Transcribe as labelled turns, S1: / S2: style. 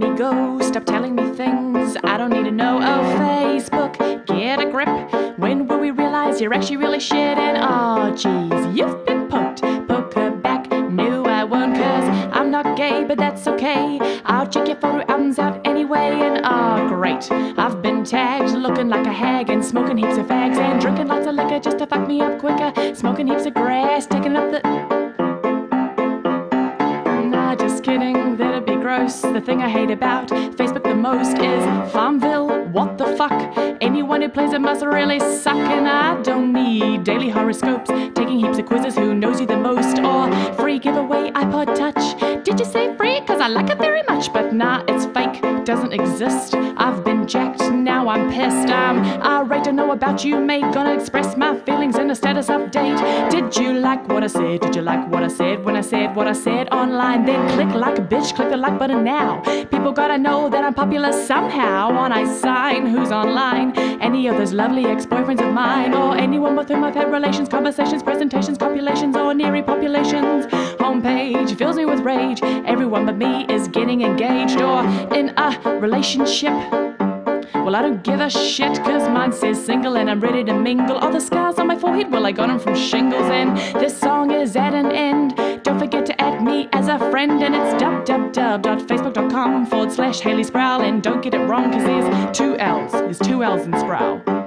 S1: go. Stop telling me things I don't need to know. Oh, Facebook, get a grip. When will we realize you're actually really shit? And oh, jeez, you've been poked. Poke her back. No, I won't, cause I'm not gay, but that's okay. I'll check your photo albums out anyway. And oh, great. I've been tagged looking like a hag and smoking heaps of fags and drinking lots of liquor just to fuck me up quicker. Smoking heaps of grass, taking up the. Nah, just kidding, gross. The thing I hate about Facebook the most is Farmville. What the fuck? Anyone who plays it must really suck, and I don't need daily horoscopes, taking heaps of quizzes. Who knows you the most? Or free giveaway iPod Touch. Did you say free? Cause I like it very much, but nah, it's doesn't exist. I've been jacked, now I'm pissed. I'm irate to know about you, mate. Gonna express my feelings in a status update. Did you like what I said? Did you like what I said when I said what I said online? Then click like a bitch, click the like button now. People gotta know that I'm popular somehow. On I sign who's online. Any of those lovely ex boyfriends of mine, or anyone with whom I've had relations, conversations, presentations, copulations, or near populations. Homepage fills me with rage. Everyone but me is getting engaged or in a relationship. Well, I don't give a shit, cause mine says single and I'm ready to mingle. All the scars on my forehead, well, I got them from shingles, and this song is at an end. Don't forget to add me as a friend, and it's www.facebook.com forward slash Hayley Sproull. And don't get it wrong, cause there's two L's. There's two L's in Sproull.